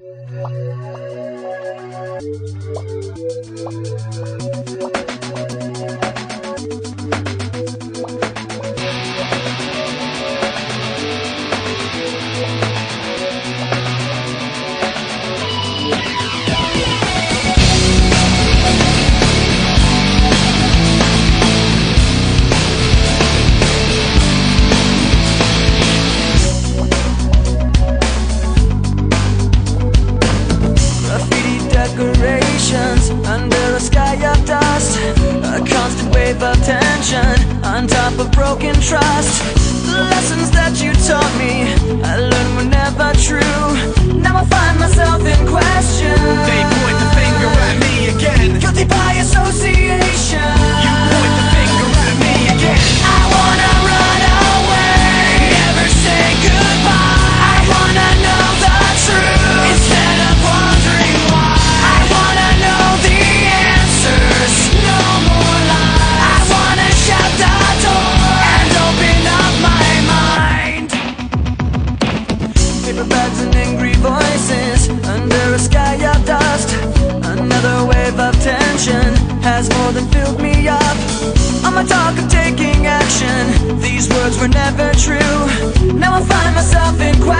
you of tension on top of broken trust. The lessons that you taught me I learned were never true. Now I find myself in question Paper bags and angry voices under a sky of dust. Another wave of tension has more than filled me up. On my talk of taking action, these words were never true. Now I find myself in question.